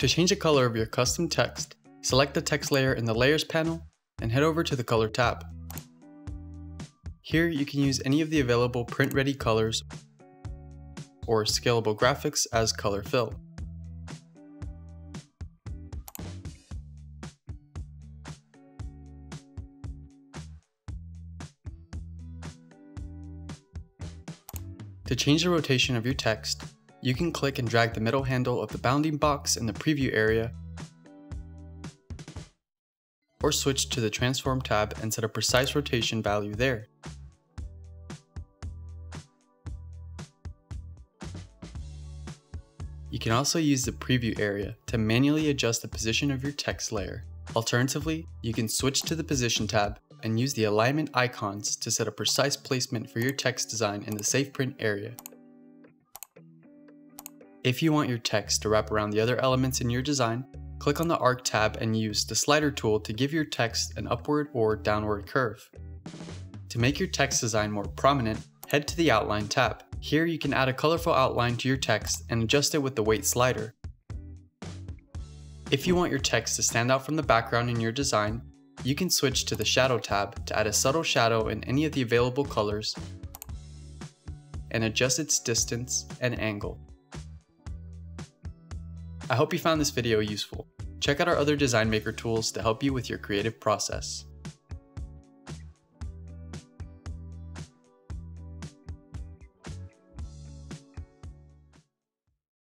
To change the color of your custom text, select the text layer in the Layers panel and head over to the Color tab. Here you can use any of the available print-ready colors or scalable graphics as color fill. To change the rotation of your text, you can click and drag the middle handle of the bounding box in the preview area or switch to the transform tab and set a precise rotation value there. You can also use the preview area to manually adjust the position of your text layer. Alternatively, you can switch to the position tab and use the alignment icons to set a precise placement for your text design in the safe print area. If you want your text to wrap around the other elements in your design, click on the Arc tab and use the slider tool to give your text an upward or downward curve. To make your text design more prominent, head to the Outline tab. Here you can add a colorful outline to your text and adjust it with the weight slider. If you want your text to stand out from the background in your design, you can switch to the Shadow tab to add a subtle shadow in any of the available colors and adjust its distance and angle. I hope you found this video useful. Check out our other Design Maker tools to help you with your creative process.